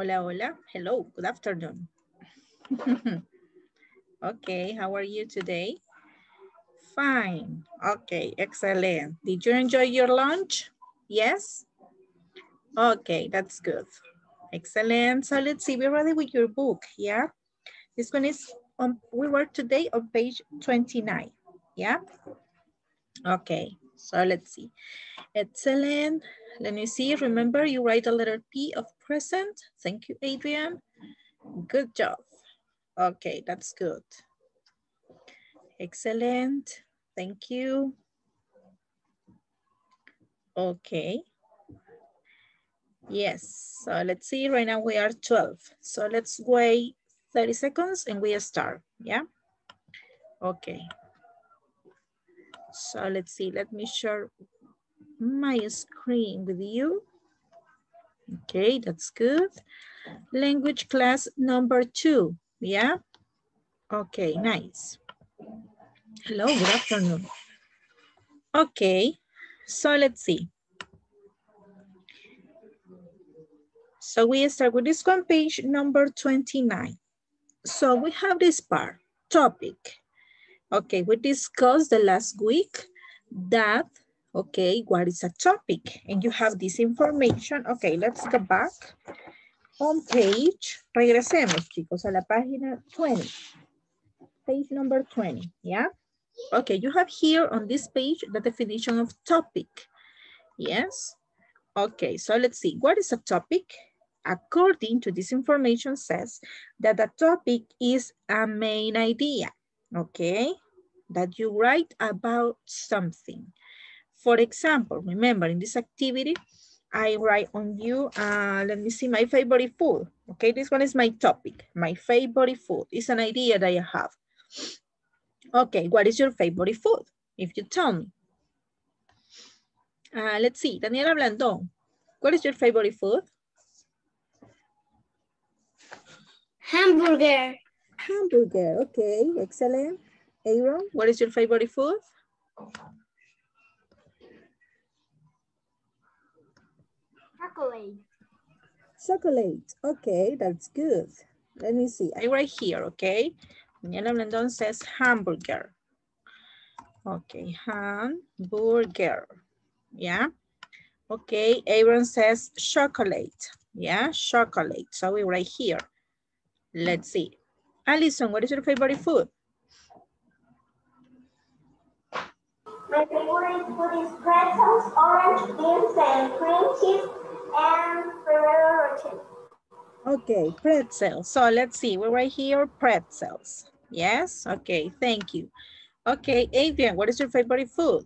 Hola, hola. Hello, good afternoon. okay, how are you today? Fine. Okay, excellent. Did you enjoy your lunch? Yes? Okay, that's good. Excellent. So let's see, we're ready with your book, yeah? This one is, on, we were today on page 29, yeah? Okay, so let's see. Excellent. Let me see, remember you write a letter P of present. Thank you, Adrian. Good job. Okay, that's good. Excellent. Thank you. Okay. Yes, so let's see, right now we are 12. So let's wait 30 seconds and we start, yeah? Okay. So let's see, let me share my screen with you. Okay, that's good. Language class number two, yeah? Okay, nice. Hello, good afternoon. Okay, so let's see. So we start with this one, page number 29. So we have this part, topic. Okay, we discussed the last week that, okay, what is a topic? And you have this information. Okay, let's go back on page. Regresemos, chicos, a la página 20. Page number 20, yeah? Okay, you have here on this page the definition of topic. Yes? Okay, so let's see. What is a topic? According to this information says that the topic is a main idea, okay? That you write about something. For example, remember in this activity, I write on you, uh, let me see, my favorite food. Okay, this one is my topic. My favorite food is an idea that I have. Okay, what is your favorite food? If you tell me. Uh, let's see, Daniela Blandón, what is your favorite food? Hamburger. Hamburger, okay, excellent. Aaron, what is your favorite food? Chocolate. Chocolate, okay, that's good. Let me see, I write here, okay? Daniela Blandón says hamburger. Okay, hamburger, yeah? Okay, Aaron says chocolate, yeah, chocolate. So we write here. Let's see. Alison, what is your favorite food? My favorite food is pretzels, orange beans, and cream cheese, and Ferrero Rocher. Okay, pretzels. So let's see, we're right here, pretzels. Yes, okay, thank you. Okay, Adrian, what is your favorite food?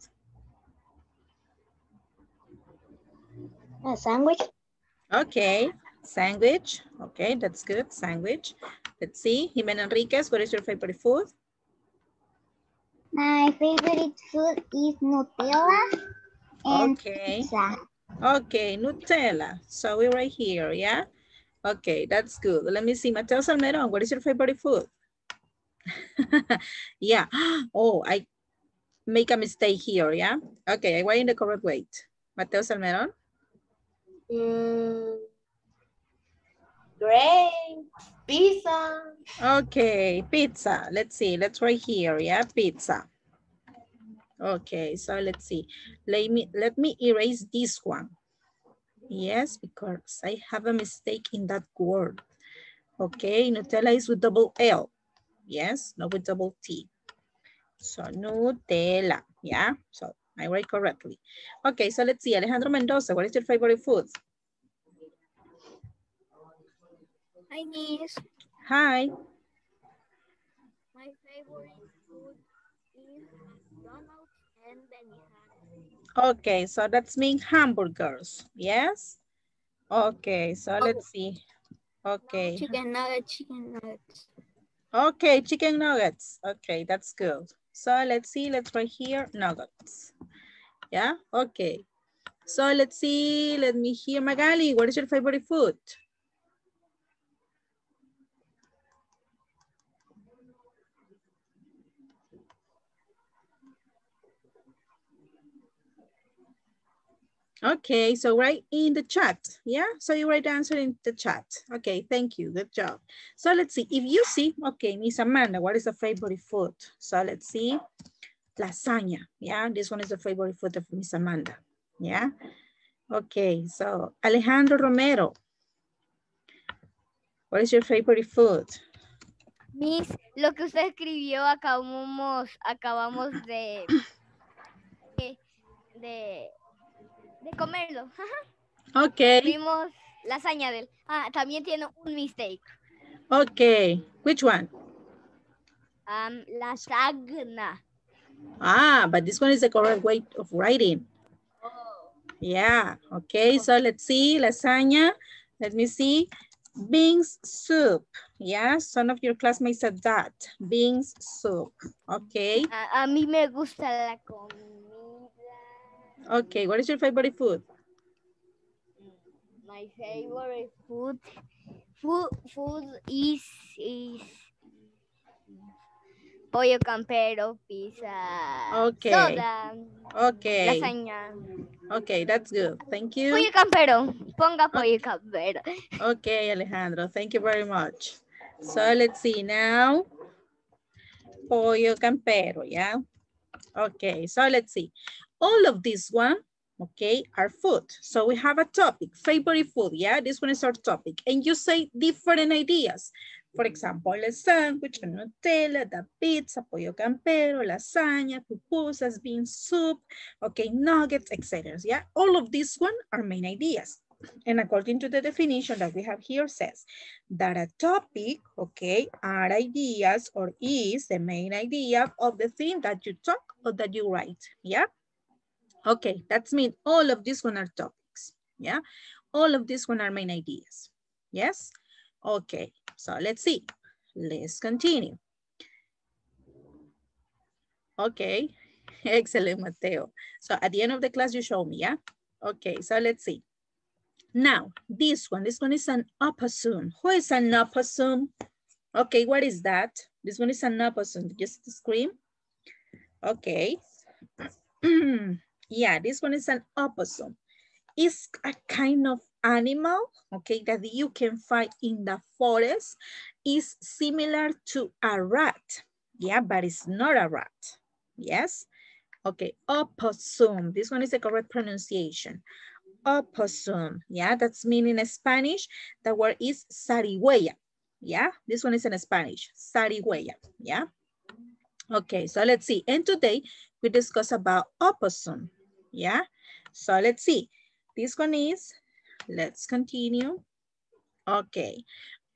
A sandwich. Okay, sandwich. Okay, that's good, sandwich. Let's see, Jimena Enriquez, what is your favorite food? My favorite food is Nutella and Okay. pizza. Okay, Nutella. So we're right here, yeah? Okay, that's good. Let me see, Mateo Salmeron, what is your favorite food? yeah. Oh, I make a mistake here, yeah? Okay, I went in the correct way. Mateo Salmeron? Mm, great. Pizza. Okay, pizza. Let's see, let's write here, yeah? Pizza. Okay, so let's see. Let me, let me erase this one. Yes, because I have a mistake in that word. Okay, Nutella is with double L. Yes, not with double T. So Nutella, yeah? So I write correctly. Okay, so let's see. Alejandro Mendoza, what is your favorite food? Hi, Miss. Hi. My favorite food is McDonald's and Benihana. Okay, so that's mean hamburgers, yes? Okay, so oh. let's see. Okay, Chicken nuggets, chicken nuggets. okay, chicken nuggets. Okay, that's good. So let's see, let's write here, nuggets. Yeah, okay. So let's see, let me hear Magali, what is your favorite food? Okay, so write in the chat, yeah? So you write the answer in the chat. Okay, thank you, good job. So let's see, if you see, okay, Miss Amanda, what is the favorite food? So let's see, lasagna, yeah? This one is the favorite food of Miss Amanda, yeah? Okay, so Alejandro Romero, what is your favorite food? Miss, lo que usted escribió acabamos, acabamos de, de, de, de comerlo. Okay, Vimos lasaña del. Ah, también tiene un mistake. okay, which one? Um, lasagna. Ah, but this one is the correct way of writing. Yeah, okay, so let's see, lasagna. Let me see. Beans soup. Yeah, some of your classmates said that. Beans soup. Okay, A, a mí me gusta la comida. okay. What is your favorite food? My favorite food, food, food is, is pollo campero, pizza, Okay. soda, Okay, lasaña. okay, that's good. Thank you. Pollo campero, ponga oh. pollo campero. Okay, Alejandro, thank you very much. So let's see now. Pollo campero, yeah? Okay, so let's see. All of this one, okay, are food. So we have a topic, favorite food, yeah? This one is our topic. And you say different ideas. For example, a sandwich, a Nutella, the pizza, pollo campero, lasagna, pupusas, bean soup, okay, nuggets, etc. Yeah, all of these one are main ideas. And according to the definition that we have here says that a topic, okay, are ideas or is the main idea of the thing that you talk or that you write, yeah? Okay, that's mean all of these one are topics, yeah? All of these one are main ideas, yes? Okay, so let's see. Let's continue. Okay, excellent, Mateo. So at the end of the class, you show me, yeah? Okay, so let's see. Now, this one, this one is an opossum. Who is an opossum? Okay, what is that? This one is an opossum. Just scream. Okay. yeah, this one is an opossum. It's a kind of animal, okay, that you can find in the forest. Is similar to a rat. Yeah, but it's not a rat. Yes. Okay, opossum. This one is the correct pronunciation opossum. Yeah, that's meaning in Spanish. The word is zarigüeya. Yeah, this one is in Spanish, zarigüeya. Yeah. Okay, so let's see. And today we discuss about opossum. Yeah. So let's see. This one is, let's continue. Okay.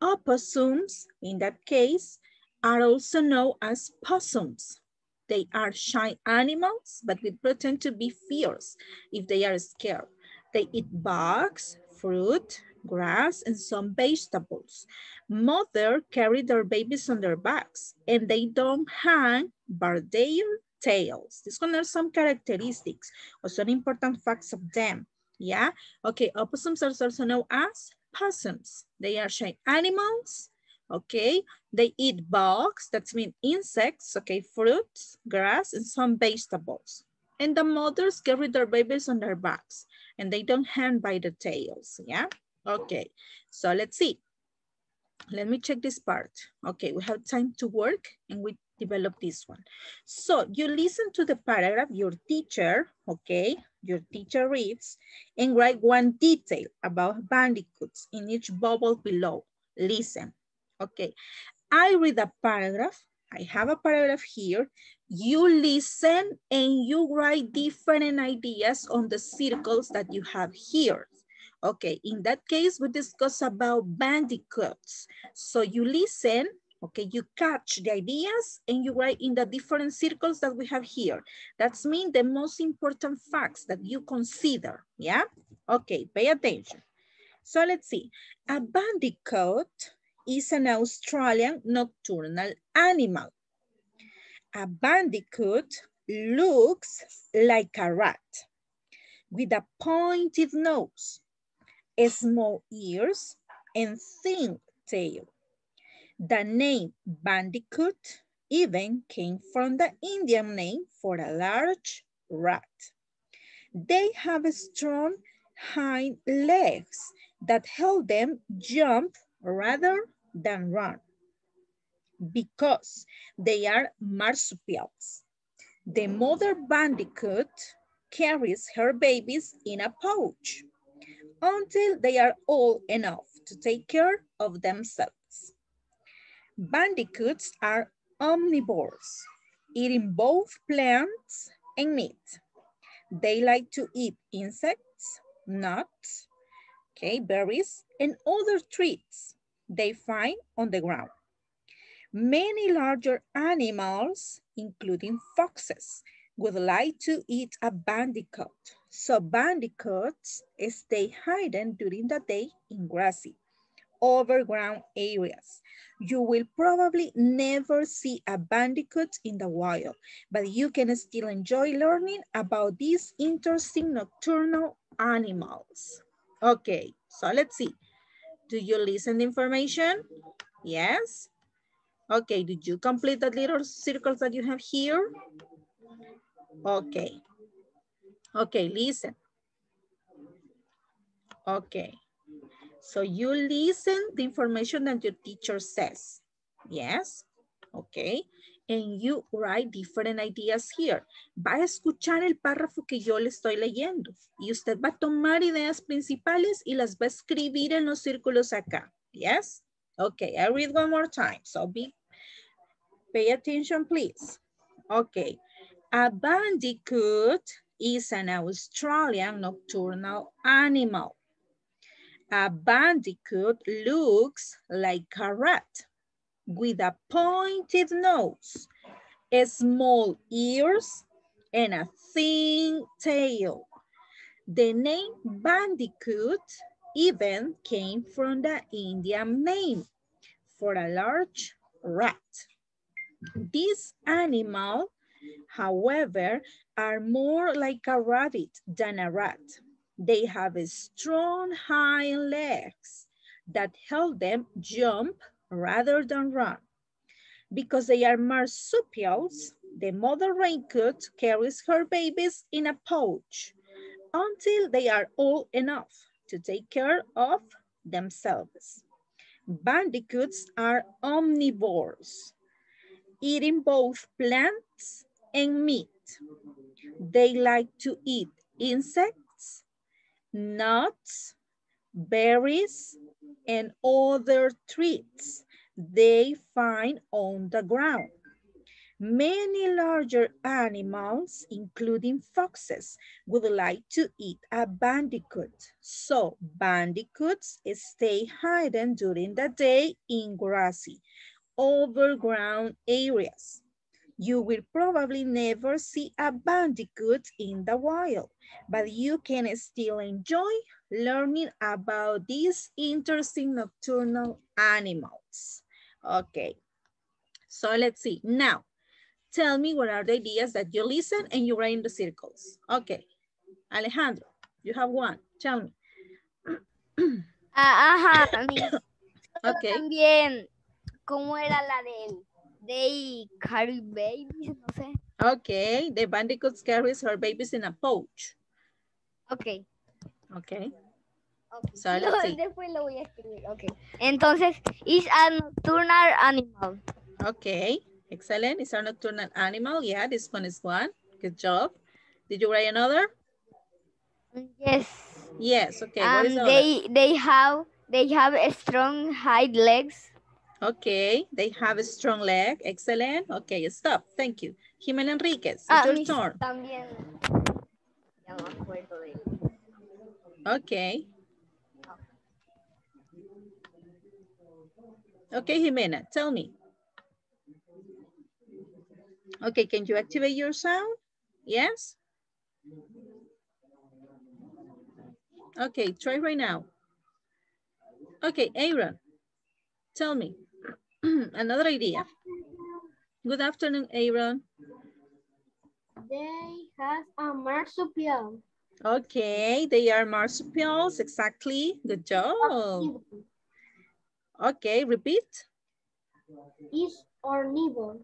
Opossums, in that case, are also known as possums. They are shy animals, but will pretend to be fierce if they are scared. They eat bugs, fruit, grass, and some vegetables. Mother carry their babies on their backs, and they don't hang but their tails. One are some characteristics or some important facts of them. Yeah, okay, opossums are also known as possums. They are shy animals, okay? They eat bugs, that means insects, okay, fruits, grass, and some vegetables. And the mothers carry their babies on their backs and they don't hang by the tails, yeah? Okay, so let's see. Let me check this part. Okay, we have time to work and we develop this one. So you listen to the paragraph, your teacher, okay, your teacher reads and write one detail about bandicoots in each bubble below. Listen, okay. I read a paragraph, I have a paragraph here. You listen and you write different ideas on the circles that you have here. Okay, in that case, we discuss about bandicoots. So you listen, okay, you catch the ideas and you write in the different circles that we have here. That's mean the most important facts that you consider, yeah? Okay, pay attention. So let's see, a bandicoot is an Australian nocturnal animal. A bandicoot looks like a rat with a pointed nose, small ears, and thin tail. The name bandicoot even came from the Indian name for a large rat. They have strong hind legs that help them jump rather than run because they are marsupials. The mother bandicoot carries her babies in a pouch until they are old enough to take care of themselves. Bandicoots are omnivores, eating both plants and meat. They like to eat insects, nuts, okay, berries, and other treats they find on the ground. Many larger animals, including foxes, would like to eat a bandicoot. So bandicoots stay hidden during the day in grassy, overground areas. You will probably never see a bandicoot in the wild, but you can still enjoy learning about these interesting nocturnal animals. Okay, so let's see. Do you listen information? Yes? Okay, did you complete the little circles that you have here? Okay. Okay, listen. Okay. So you listen the information that your teacher says. Yes? Okay. And you write different ideas here. Va a escuchar el párrafo que yo le estoy leyendo. Y usted va a tomar ideas principales y las va a escribir en los círculos acá. Yes? Okay, I read one more time. So be, pay attention, please. Okay. A bandicoot is an Australian nocturnal animal. A bandicoot looks like a rat with a pointed nose, small ears, and a thin tail. The name bandicoot even came from the Indian name for a large rat. This animal, however, are more like a rabbit than a rat. They have strong hind legs that help them jump rather than run. Because they are marsupials, the mother bandicoot carries her babies in a pouch until they are old enough to take care of themselves. Bandicoots are omnivores, eating both plants and meat. They like to eat insects, nuts, berries, and other treats they find on the ground. Many larger animals, including foxes, would like to eat a bandicoot. So bandicoots stay hidden during the day in grassy, overground areas. You will probably never see a bandicoot in the wild, but you can still enjoy learning about these interesting nocturnal animals. Okay, so let's see. Now, tell me what are the ideas that you listen and you write in the circles. Okay, Alejandro, you have one. Tell me. Ah, ajá, Okay. también, ¿cómo era la de They carry babies? No sé. Okay, the bandicoot carries her babies in a pouch. Ok. Okay, ok. So, let's see. Después lo voy a escribir. Ok. Entonces, is a nocturnal animal. okay. Excellent. It's a nocturnal animal. Yeah, this one is one. Good job. Did you write another? Yes. Yes, okay. what is and the other? they they have they have a strong hind legs. Okay, they have a strong leg. Excellent. Okay, stop. Thank you. Jimena Enriquez, it's Ah, your turn. También. Ya me acuerdo de Okay. Okay, Jimena, tell me. Okay, can you activate your sound? Yes? Okay, try right now. Okay, Aaron, tell me. Another idea. Good afternoon, Aaron. They have a marsupial. Okay, they are marsupials, exactly. Good job. Okay, repeat. Is omnivore.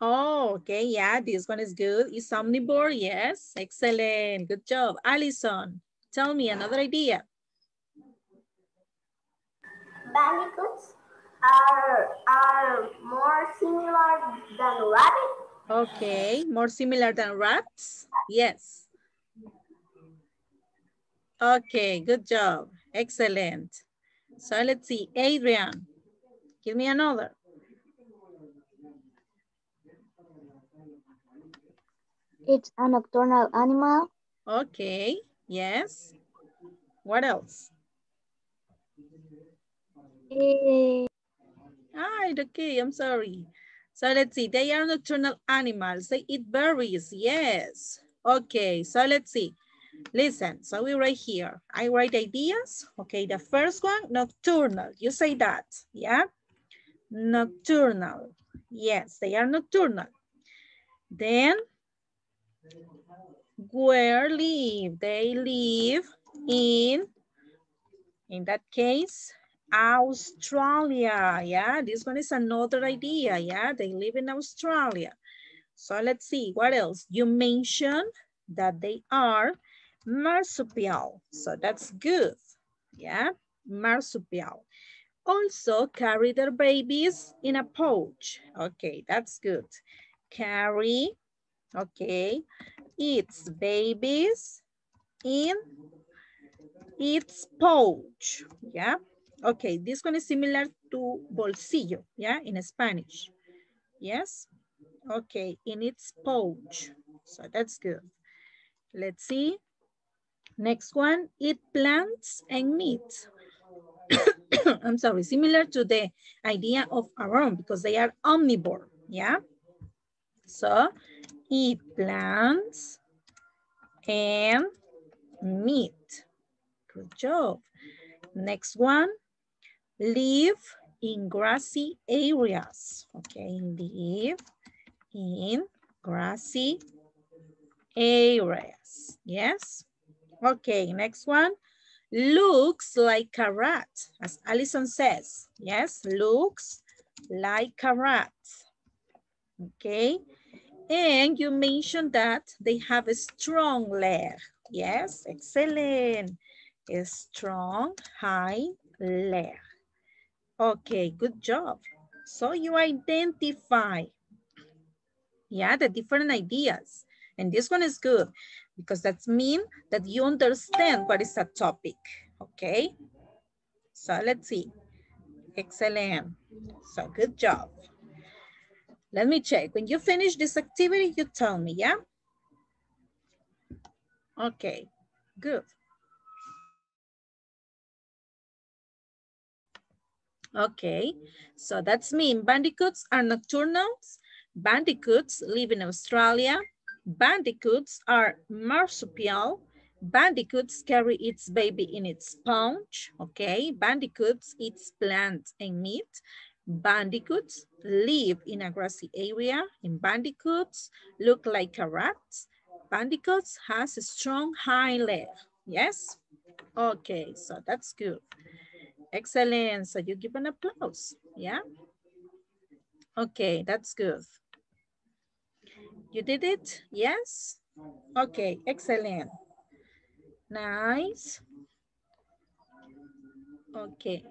Oh, okay, yeah, this one is good. Is omnivore, yes, excellent, good job. Alison, tell me another idea. Bandicoots are, are more similar than rabbits. Okay, more similar than rats? Yes. Okay, good job. Excellent. So let's see, Adrian, give me another. It's a nocturnal animal. Okay, yes. What else? Eh, Ah, okay, I'm sorry. So let's see, they are nocturnal animals. They eat berries, yes. Okay, so let's see. Listen, so we write here. I write ideas. Okay, the first one, nocturnal. You say that, yeah? Nocturnal. Yes, they are nocturnal. Then, where live? They live in, in that case, Australia. Yeah, this one is another idea. Yeah, they live in Australia. So let's see, what else? You mentioned that they are marsupial. So that's good. Yeah, marsupial. Also carry their babies in a pouch. Okay, that's good. Carry, okay, its babies in its pouch. Yeah, okay, this one is similar to bolsillo, yeah, in Spanish. Yes, okay, in its pouch. So that's good. Let's see. Next one, eat plants and meat. I'm sorry, similar to the idea of around because they are omnivore, yeah? So, eat plants and meat. Good job. Next one, live in grassy areas. Okay, live in grassy areas. Yes. Okay, next one. Looks like a rat, as Allison says. Yes, looks like a rat. Okay. And you mentioned that they have a strong leg. Yes, excellent. A strong high leg. Okay, good job. So you identify, yeah, the different ideas. And this one is good because that means that you understand what is a topic, okay? So let's see. Excellent. So good job. Let me check. When you finish this activity, you tell me, yeah? Okay, good. Okay, so that's mean bandicoots are nocturnals. Bandicoots live in Australia. Bandicoots are marsupial. Bandicoots carry its baby in its pouch, okay? Bandicoots eats plants and meat. Bandicoots live in a grassy area. And bandicoots look like a rat. Bandicoots has a strong hind leg, yes? Okay, so that's good. Excellent, so you give an applause, yeah? Okay, that's good. You did it? Yes? Okay, excellent. Nice. Okay.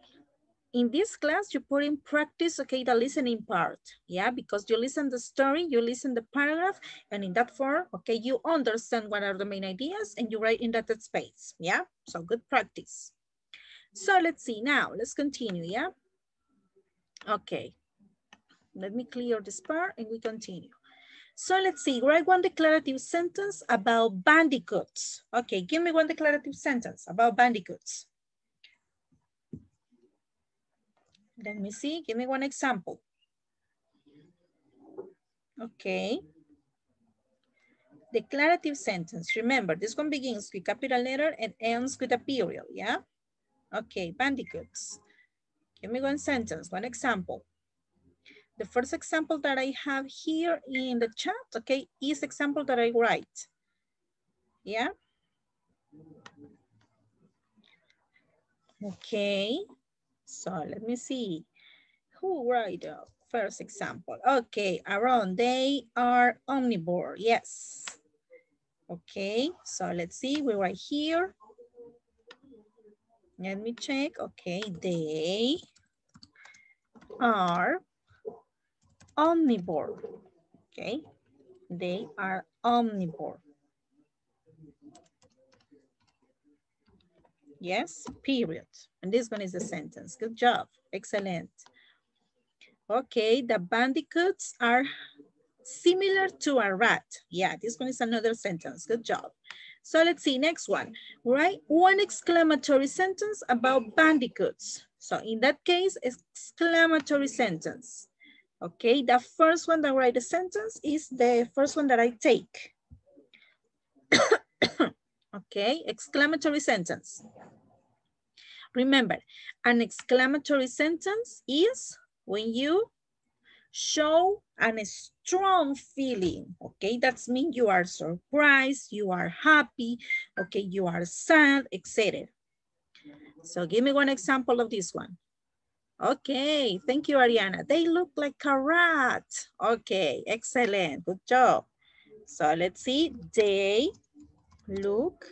In this class, you put in practice, okay, the listening part. Yeah, because you listen the story, you listen the paragraph, and in that form, okay, you understand what are the main ideas and you write in that space. Yeah, so good practice. So let's see now, let's continue, yeah? Okay. Let me clear this part and we continue. So let's see, write one declarative sentence about bandicoots. Okay, give me one declarative sentence about bandicoots. Let me see, give me one example. Okay. Declarative sentence, remember this one begins with capital letter and ends with a period, yeah? Okay, bandicoots. Give me one sentence, one example. The first example that I have here in the chat, okay, is example that I write. Yeah. Okay. So let me see. Who write the First example. Okay, Aaron, they are omnivore. Yes. Okay, so let's see. We write here. Let me check. Okay, they are omnivore. Okay, they are omnivore. Yes, period. And this one is the sentence. Good job. Excellent. Okay, the bandicoots are similar to a rat. Yeah, this one is another sentence. Good job. So let's see, next one. Write one exclamatory sentence about bandicoots. So in that case, exclamatory sentence. Okay, the first one that write a sentence is the first one that I take. okay, exclamatory sentence. Remember, an exclamatory sentence is when you show a strong feeling, okay? That means you are surprised, you are happy, okay, you are sad, etc. So give me one example of this one. Okay, thank you, Ariana. They look like a rat. Okay, excellent, good job. So let's see, they look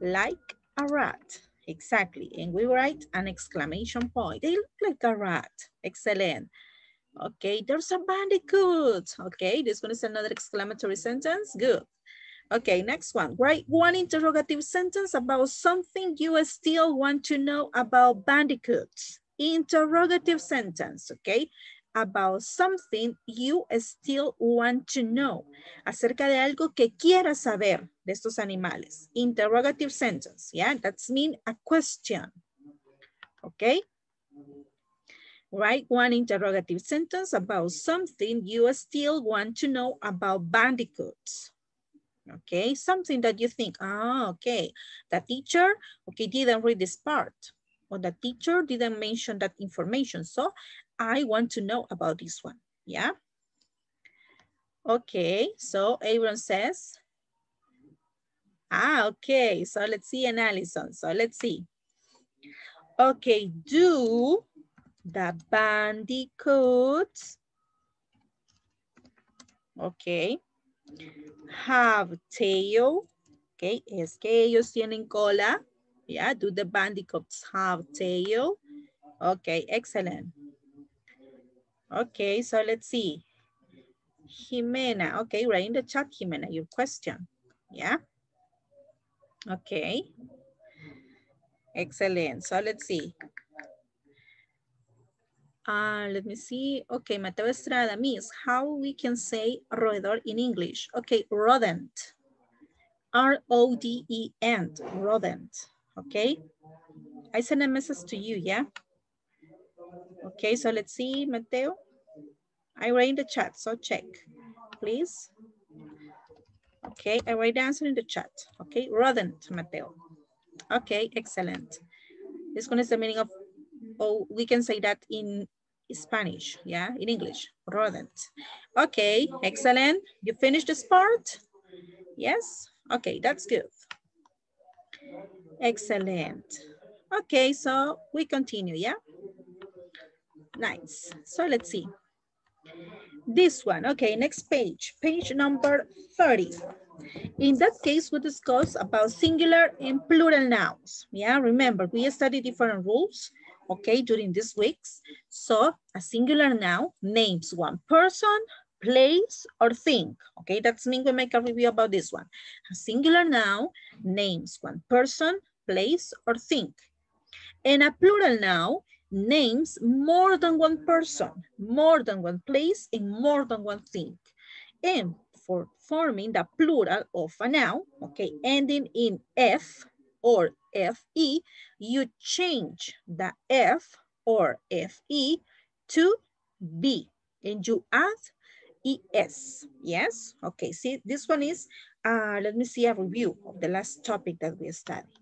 like a rat. Exactly, and we write an exclamation point. They look like a rat. Excellent. Okay, there's a bandicoot. Okay, this one is another exclamatory sentence. Good. Okay, next one. Write one interrogative sentence about something you still want to know about bandicoots. Interrogative sentence, okay? About something you still want to know. Acerca de algo que quieras saber de estos animales. Interrogative sentence, yeah? That's mean a question, okay? Write one interrogative sentence about something you still want to know about bandicoots. Okay, something that you think, ah, okay, the teacher, okay, didn't read this part, or the teacher didn't mention that information, so I want to know about this one, yeah? Okay, so Aaron says, ah, okay, so let's see analysis. So let's see. Okay, do the bandicoots, okay, have tail, okay, es que ellos tienen cola, yeah, do the bandicoots have tail? Okay, excellent. Okay, so let's see. Jimena, okay, right in the chat, Jimena, your question, yeah? Okay. Excellent, so let's see. Uh, let me see. Okay, Mateo Estrada, Miss, how we can say roedor in English? Okay, rodent. R-O-D-E-N, rodent. Okay. I send a message to you, yeah? Okay, so let's see, Mateo. I write in the chat, so check, please. Okay, I write the answer in the chat. Okay, rodent, Mateo. Okay, excellent. This one is the meaning of oh, we can say that in Spanish, yeah, in English, rodent. Okay, excellent. You finished this part? Yes? Okay, that's good. Excellent. Okay, so we continue, yeah? Nice. So let's see. This one, okay, next page, page number 30. In that case, we discuss about singular and plural nouns. Yeah, remember, we study different rules okay, during these weeks. So a singular noun names one person, place, or thing. Okay, that's mean we make a review about this one. A singular noun names one person, place, or thing. And a plural noun names more than one person, more than one place, and more than one thing. And for forming the plural of a noun, okay, ending in F or FE, you change the F or FE to B and you add ES, yes? Okay, see, this one is, uh, let me see a review of the last topic that we studied.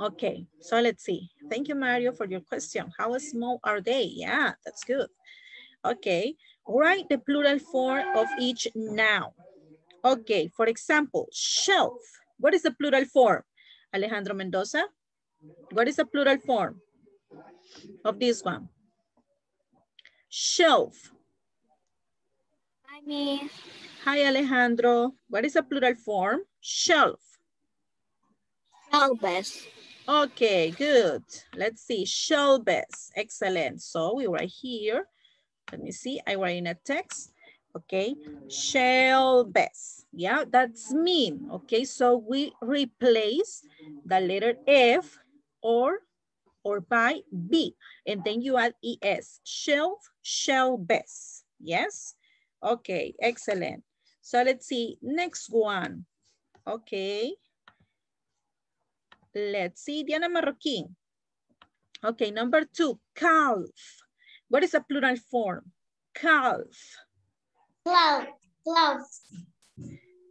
Okay, so let's see. Thank you, Mario, for your question. How small are they? Yeah, that's good. Okay, write the plural form of each noun. Okay, for example, shelf. What is the plural form? Alejandro Mendoza. What is the plural form of this one? Shelf. I mean, Hi, Alejandro. What is a plural form? Shelf. Shelves. Okay, good. Let's see, shelves. Excellent. So we write here. Let me see, I write in a text. Okay, shelves. Yeah, that's mean. Okay, so we replace the letter F or or by B, and then you add ES, shelf, shelves. Yes? Okay, excellent. So let's see, next one. Okay. Let's see, Diana Marroquin. Okay, number two, calf. What is a plural form? Calf. Cloud, clouds,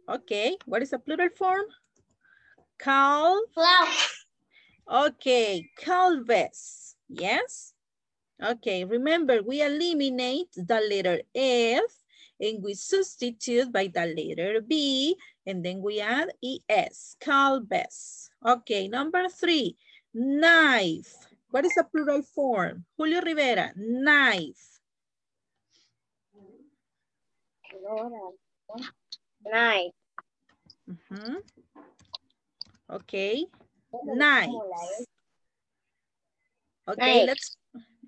Okay, what is a plural form? Calf. clouds, Okay, calves. Yes? Okay, remember we eliminate the letter F and we substitute by the letter B and then we add ES, calves. Okay, number three, knife. What is the plural form? Julio Rivera, knife. Nice. Mhm. Okay, knives. Okay, Knives. let's,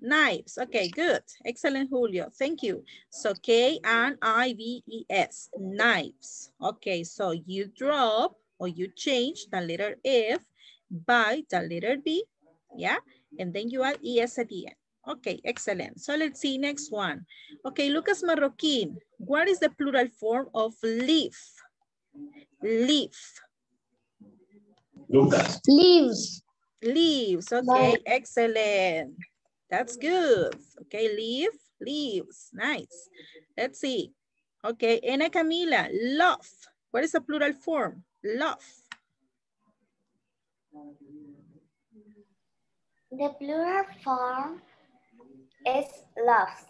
knives. Okay, good. Excellent, Julio. Thank you. So K and I V E S, knives. Okay, so you drop or you change the letter F by the letter B, yeah? And then you add ES at the end. Okay, excellent. So let's see next one. Okay, Lucas Marroquin, what is the plural form of leaf? Leaf. Lucas. Leaves. Leaves, okay, excellent. That's good. Okay, leaf, leaves, nice. Let's see. Okay, Ana Camila, love. What is the plural form? Love. The plural form is loves.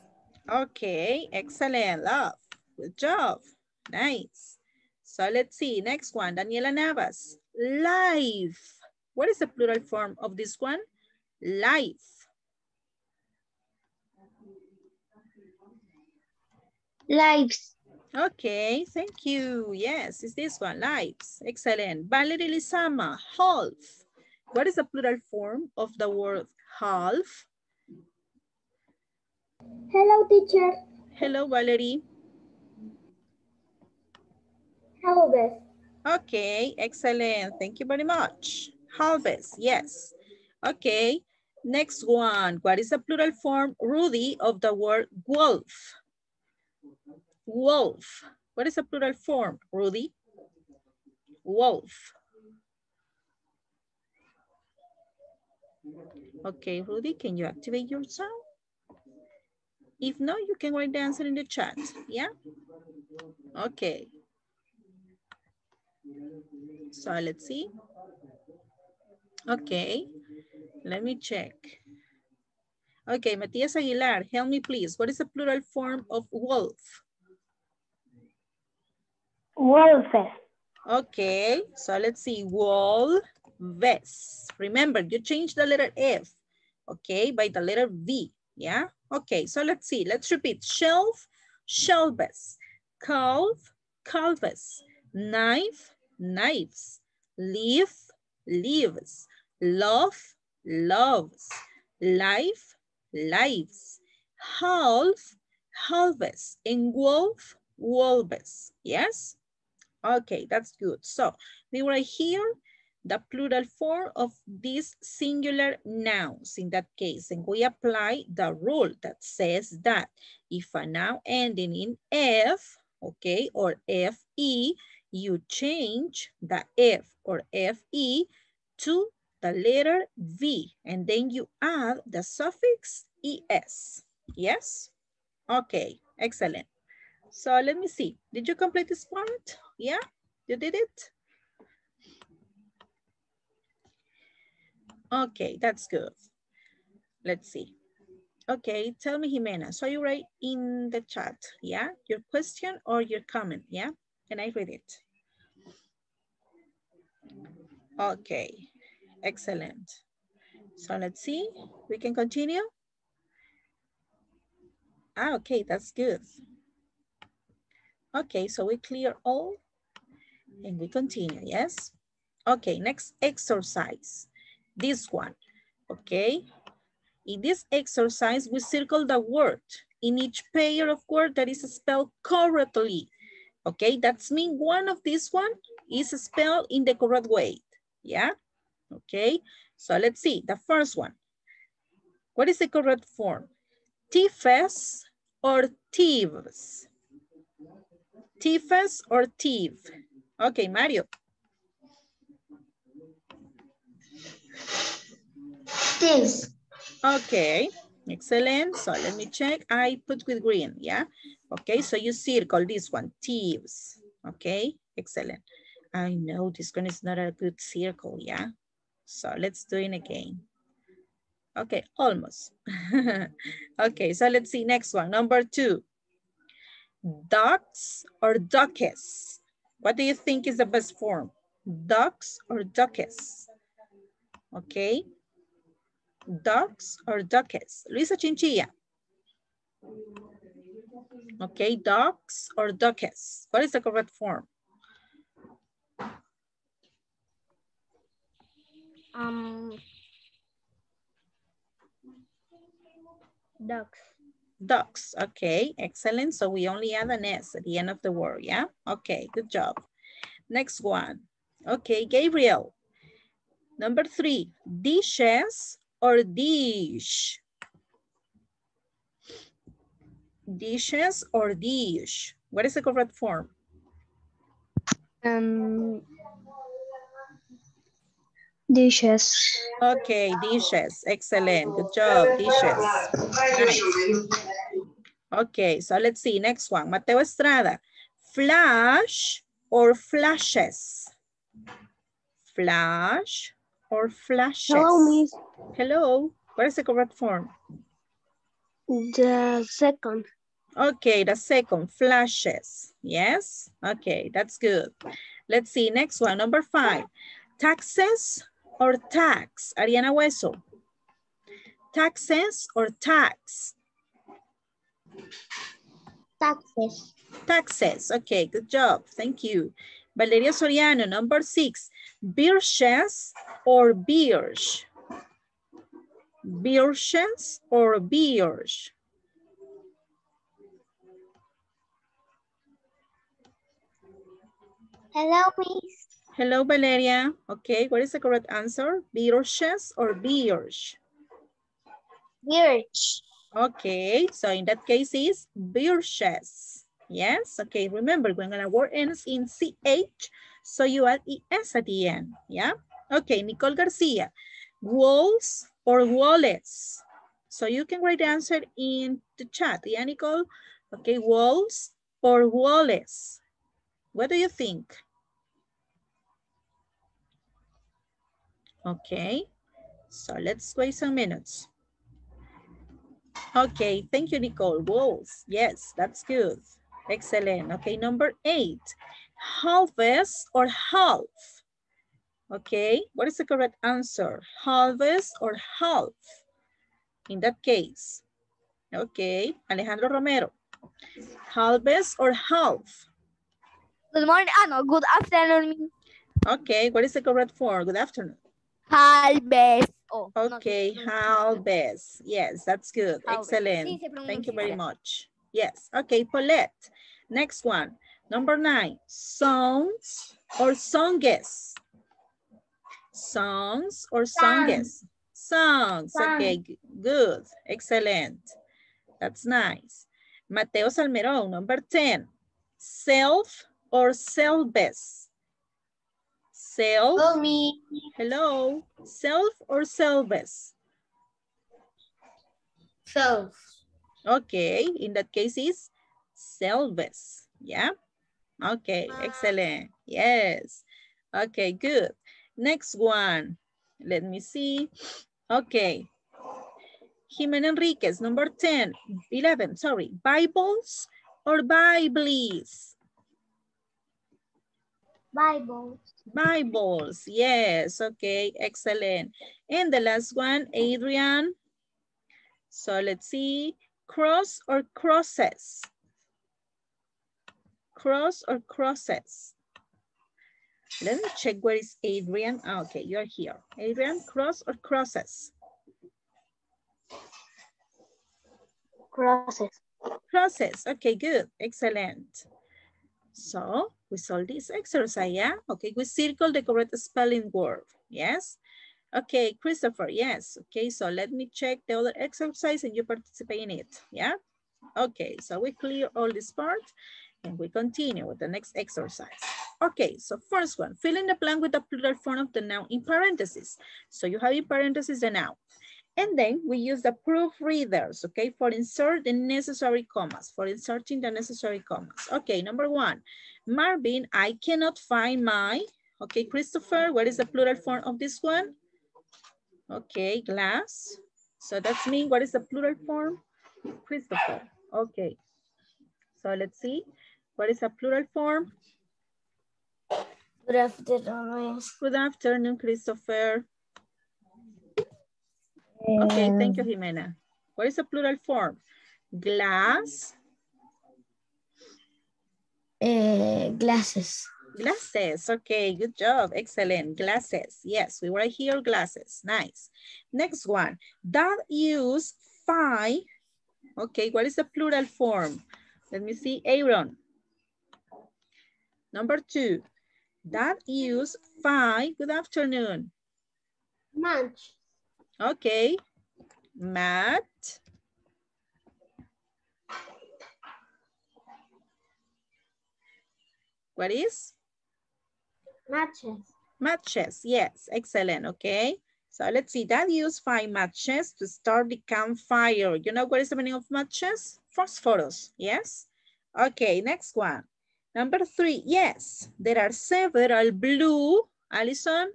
Okay, excellent, love. Good job, nice. So let's see, next one, Daniela Navas, life. What is the plural form of this one? Life. Lives. Okay, thank you. Yes, it's this one, lives. Excellent. Valerie Lizama, half. What is the plural form of the word half? Hello, teacher. Hello, Valerie. Hello, Beth. Okay, excellent. Thank you very much. Halves, yes. Okay, next one. What is the plural form, Rudy, of the word wolf? Wolf. What is the plural form, Rudy? Wolf. Okay, Rudy, can you activate your sound? If not, you can write the answer in the chat, yeah? Okay. So let's see. Okay, let me check. Okay, Matias Aguilar, help me please. What is the plural form of wolf? Wolves. Okay, so let's see. Wolves. Remember, you change the letter F, okay, by the letter V, yeah? Okay, so let's see. Let's repeat. Shelf, shelves. Calf, calves. Knife, knives. Leaf, leaves. Love, loves. Life, lives. Half, halves. And wolf, wolves. Yes? Okay, that's good. So we write here the plural form of these singular nouns in that case. And we apply the rule that says that if a noun ending in F, okay, or FE, you change the F or FE to the letter V, and then you add the suffix ES. Yes? Okay, excellent. So let me see. Did you complete this part? Yeah, you did it? Okay, that's good. Let's see. Okay, tell me, Jimena. So you write in the chat, yeah? Your question or your comment, yeah? Can I read it? Okay, excellent. So let's see, we can continue. Ah, okay, that's good. Okay, so we clear all and we continue, yes? Okay, next exercise. This one, okay? In this exercise, we circle the word in each pair of word that is spelled correctly. Okay, that's mean one of this one is spelled in the correct way. Yeah, okay. So let's see, the first one. What is the correct form? Tifes or thieves? Tifes or thief? Okay, Mario. This. Okay, excellent. So let me check. I put with green, yeah? Okay, so you circle this one, thieves. Okay, excellent. I know this one is not a good circle, yeah? So let's do it again. Okay, almost. okay, so let's see next one, number two. Ducks or duckets? What do you think is the best form? Ducks or duckets? Okay. Ducks or duckets? Luisa Chinchilla. Okay, ducks or duckets? What is the correct form? Um, ducks. Ducks, okay, excellent. So we only add an S at the end of the word, yeah? Okay, good job. Next one. Okay, Gabriel. Number three, dishes or dish? Dishes or dish? What is the correct form? Um, dishes. Okay, dishes, excellent, good job, dishes. Nice. Okay, so let's see, next one, Mateo Estrada. Flash or flashes? Flash or flashes? Hello, Miss. Hello, what is the correct form? The second. Okay, the second, flashes. Yes, okay, that's good. Let's see, next one, number five. Taxes or tax? Ariana Hueso. Taxes or tax? Taxes. Taxes, okay, good job, thank you. Valeria Soriano, number six. Birches or beers? Birches or beers? Hello, Miss. Hello, Valeria. Okay, what is the correct answer? Birches or beers? Birch. Okay, so in that case is birches. Yes, okay, remember when a word ends in CH, so you add ES at the end, yeah? Okay, Nicole Garcia, walls or wallets? So you can write the answer in the chat, yeah, Nicole? Okay, walls or wallets? What do you think? Okay, so let's wait some minutes. Okay, thank you, Nicole. Walls, yes, that's good. Excellent. Okay, number eight, halves or half? Okay, what is the correct answer? Halves or half? In that case. Okay, Alejandro Romero. Halves or half? Good morning. Ah, no, good afternoon. Okay, what is the correct form? Good afternoon. Halves. Oh, Okay, no, no, no. Yes, that's good. Halves. Excellent. Sí, Thank you very much. Yes. Okay, Paulette. Next one. Number nine. Songs or songs? Songs or songs? Songs. Okay, good. Excellent. That's nice. Mateo Salmerón, number 10. Self or selves? Self. Hello, me. Hello. Self or selves? Self. Okay, in that case is selves, yeah? Okay, excellent, yes. Okay, good. Next one, let me see. Okay. Jimena Enriquez, number 10, 11, sorry. Bibles or Bibles? Bible. Bibles, yes, okay, excellent. And the last one, Adrian. So let's see, Cross or crosses? Cross or crosses? Let me check where is Adrian. Ah, okay, you're here. Adrian, cross or crosses? Crosses. Crosses. Okay, good. Excellent. So we solve this exercise, yeah? Okay, we circle the correct spelling word. Yes? Okay, Christopher, yes. Okay, so let me check the other exercise and you participate in it, yeah? Okay, so we clear all this part and we continue with the next exercise. Okay, so first one, fill in the blank with the plural form of the noun in parentheses. So you have in parentheses the noun. And then we use the proofreaders, okay, for insert the necessary commas, for inserting the necessary commas. Okay, number one, Marvin, I cannot find my, okay, Christopher, what is the plural form of this one? Okay, glass. So that's me, what is the plural form? Christopher, okay. So let's see, what is the plural form? Good afternoon. Good afternoon, Christopher. Okay, thank you, Jimena. What is the plural form? Glass, Uh, glasses. glasses. Okay, good job. Excellent. Glasses. Yes, we were here, glasses. Nice. Next one. That use five. Okay, what is the plural form? Let me see, Aaron. Number two. That use five. Good afternoon. Munch. Okay. Matt. What is? Matches. Matches. Yes, excellent. Okay. So let's see. That use five matches to start the campfire. You know what is the meaning of matches? Phosphorus. Yes. Okay. Next one. Number three. Yes, there are several blue. Allison.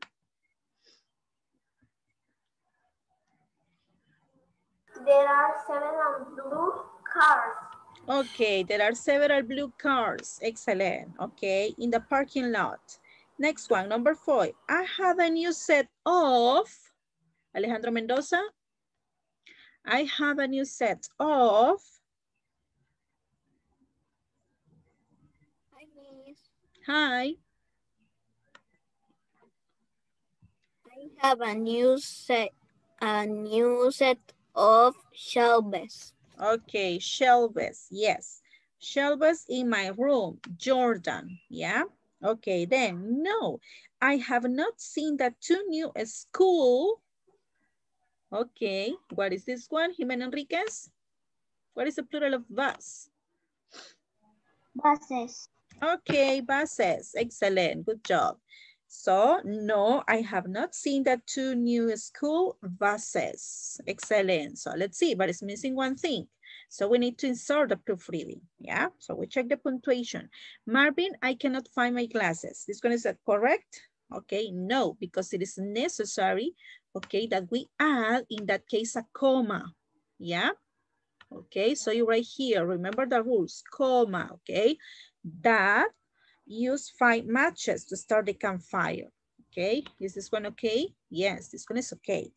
There are several blue cars. Okay, there are several blue cars. Excellent. Okay, in the parking lot. Next one, number four. I have a new set of, Alejandro Mendoza. I have a new set of, Hi, Miss. hi, I have a new set, a new set of shelves. okay, shelves, yes. Shelves in my room, Jordan, yeah? Okay, then, no, I have not seen the two new school. Okay, what is this one, Jimena Enriquez? What is the plural of bus? Buses. Okay, buses. Excellent. Good job. So, no, I have not seen the two new school buses. Excellent. So, let's see, but it's missing one thing. So, we need to insert the proofreading. Yeah. So, we check the punctuation. Marvin, I cannot find my glasses. This one is correct? Okay, no, because it is necessary, okay, that we add, in that case, a comma. Yeah. Okay, so you right here, remember the rules, comma, okay? That use five matches to start the campfire. Okay, is this one okay? Yes, this one is okay.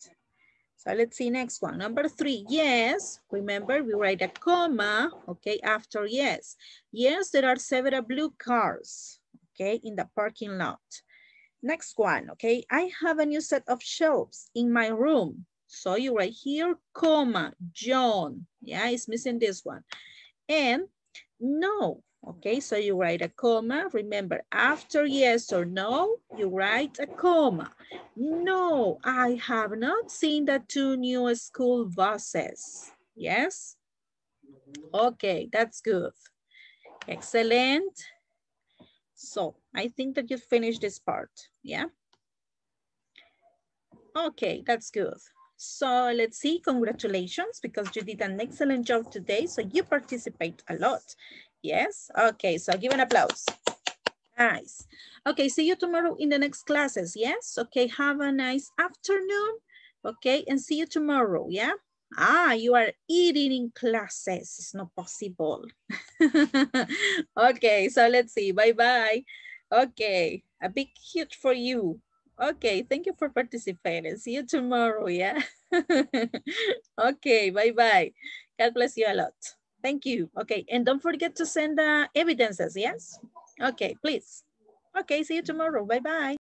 So let's see next one. Number three, yes. Remember, we write a comma, okay, after yes. Yes, there are several blue cars, okay, in the parking lot. Next one, okay, I have a new set of shelves in my room. So you write here, comma, John. Yeah, it's missing this one. And no, okay, so you write a comma. Remember, after yes or no, you write a comma. No, I have not seen the two new school buses. Yes? Okay, that's good. Excellent. So I think that you finished this part, yeah? Okay, that's good. So let's see, congratulations, because you did an excellent job today. So you participate a lot. Yes, okay, so give an applause. Nice. Okay, see you tomorrow in the next classes, yes? Okay, have a nice afternoon, okay? And see you tomorrow, yeah? Ah, you are eating in classes. It's not possible. okay, so let's see, bye-bye. Okay, a big hit for you. Okay, thank you for participating. See you tomorrow, yeah? okay, bye-bye. God bless you a lot. Thank you. Okay, and don't forget to send the evidences, yes? Okay, please. Okay, see you tomorrow. Bye-bye.